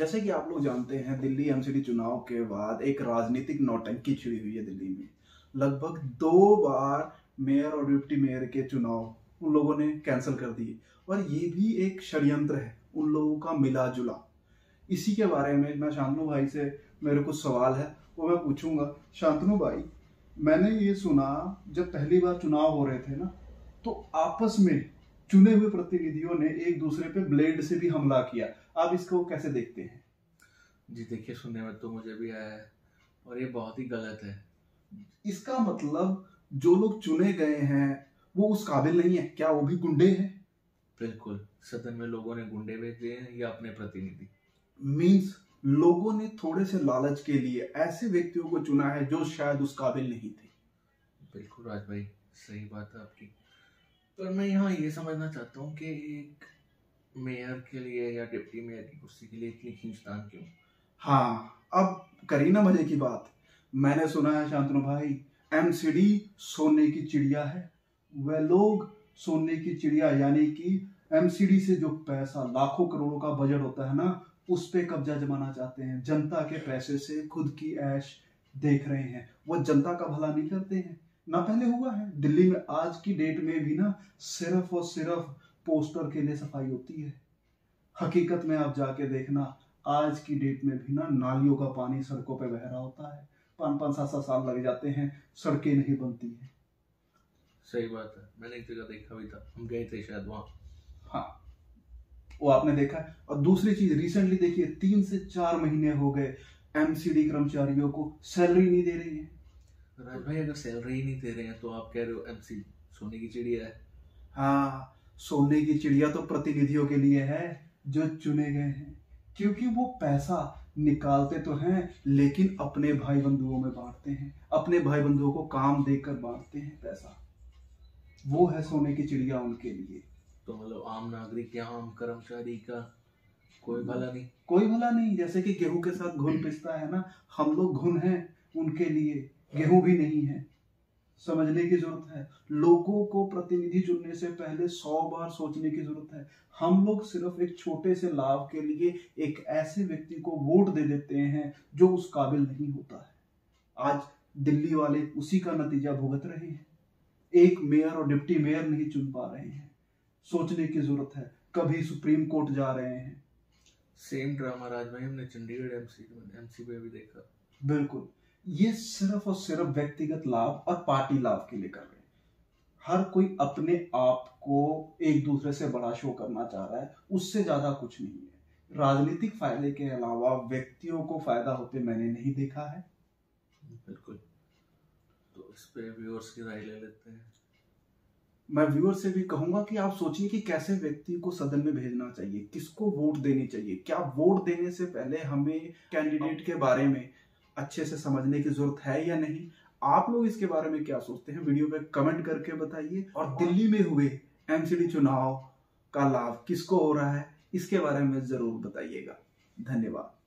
जैसे कि आप लोग जानते हैं, दिल्ली एमसीडी चुनाव के बाद एक राजनीतिक नौटंकी छिड़ी हुई है दिल्ली में। लगभग दो बार मेयर और डिप्टी मेयर के चुनाव उन लोगों ने कैंसिल कर दिए। और ये भी एक षड्यंत्र है, उन लोगों का मिला जुला इसी के बारे में मैं शांतनु भाई से, मेरे कुछ सवाल है, वो मैं पूछूँगा। शांतनु भाई, मैंने ये सुना, जब पहली बार चुनाव हो रहे थे ना तो आपस में चुने हुए प्रतिनिधियों ने एक दूसरे पे ब्लेड से भी हमला किया। आप इसको कैसे देखते हैं? जी देखिए सुनने में तो मुझे भी आया है और ये बहुत ही गलत है। इसका मतलब जो लोग चुने गए हैं वो उस काबिल नहीं है। क्या वो भी गुंडे हैं? बिल्कुल। सदन में लोगों ने गुंडे भेजे हैं या अपने प्रतिनिधि? मींस लोगों ने थोड़े से लालच के लिए ऐसे व्यक्तियों को चुना है जो शायद उस काबिल नहीं थे। बिल्कुल राज भाई सही बात है आपकी। पर मैं यहाँ ये समझना चाहता हूँ कि एक मेयर के लिए या डिप्टी मेयर की कुर्सी के लिए इतनी खींचतान क्यों? हाँ अब करी ना मज़े की बात। मैंने सुना है, शांतनु भाई एमसीडी सोने की चिड़िया है। वह लोग सोने की चिड़िया, यानी कि एमसीडी से जो पैसा लाखों करोड़ों का बजट होता है ना, उस पे कब्जा जमाना चाहते हैं। जनता के पैसे से खुद की ऐश देख रहे हैं। वो जनता का भला नहीं करते हैं। ना पहले हुआ है। दिल्ली में आज की डेट में भी ना सिर्फ़ और सिर्फ़ पोस्टर के लिए सफ़ाई होती है। हकीकत में आप जाके देखना आज की डेट में भी ना नालियों का पानी सड़कों पे बह रहा होता है। पाँच पाँच सात सात साल लग जाते हैं सड़कें नहीं बनती हैं। सही बात है। मैंने एक जगह देखा भी था। हम गए थे शायद वहाँ। हाँ वो आपने देखा है। और दूसरी चीज़ रिसेंटली देखिए तीन से चार महीने हो गए एमसीडी कर्मचारियों को सैलरी नहीं दे रही है। राज भाई अगर सैलरी ही नहीं दे रहे हैं तो आप कह रहे हो एमसी सोने की चिड़िया है। हाँ सोने की चिड़िया तो प्रतिनिधियों के लिए है जो चुने गए हैं। क्योंकि वो पैसा निकालते तो हैं लेकिन अपने भाई बंधुओं में बांटते हैं। अपने भाई बंधुओं को काम देकर बांटते हैं पैसा। वो है सोने की चिड़िया उनके लिए। तो मतलब आम नागरिक या आम कर्मचारी का कोई भला नहीं? कोई भला नहीं जैसे कि गेहूँ के साथ घुन पिसता है ना हम लोग घुन हैं उनके लिए। गेहूँ भी नहीं है। समझने की ज़रूरत है। लोगों को प्रतिनिधि चुनने से पहले सौ बार सोचने की ज़रूरत है। हम लोग सिर्फ़ एक छोटे से लाभ के लिए एक ऐसे व्यक्ति को वोट दे देते हैं जो उस काबिल नहीं होता है। आज दिल्ली वाले उसी का नतीजा भुगत रहे हैं। एक मेयर और डिप्टी मेयर नहीं चुन पा रहे हैं। सोचने की ज़रूरत है। कभी सुप्रीम कोर्ट जा रहे हैं। सेम ड्रामा राज भाई हमने चंडीगढ़ एमसी एमसी पे भी देखा। बिल्कुल। ये सिर्फ़ और सिर्फ़ व्यक्तिगत लाभ और पार्टी लाभ के लिए कर रहे हैं। हर कोई अपने आप को एक दूसरे से बड़ा शो करना चाह रहा है उससे ज़्यादा कुछ नहीं है। राजनीतिक फ़ायदे के अलावा व्यक्तियों को फ़ायदा होते मैंने नहीं देखा है। बिल्कुल। तो इस पे व्यूअर्स की राय ले लेते हैं। मैं व्यूअर से भी कहूँगा कि आप सोचिए कि कैसे व्यक्ति को सदन में भेजना चाहिए किसको वोट देनी चाहिए। क्या वोट देने से पहले हमें कैंडिडेट के बारे में अच्छे से समझने की ज़रूरत है या नहीं? आप लोग इसके बारे में क्या सोचते हैं? वीडियो में कमेंट करके बताइए। और दिल्ली में हुए एमसीडी चुनाव का लाभ किसको हो रहा है? इसके बारे में ज़रूर बताइएगा। धन्यवाद।